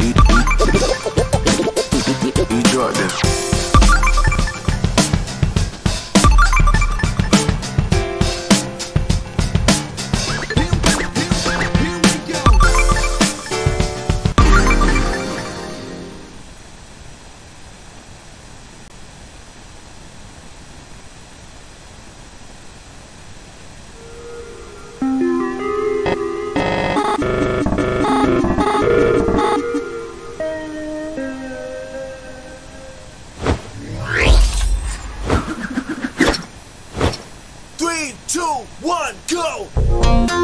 eat dropped this. go!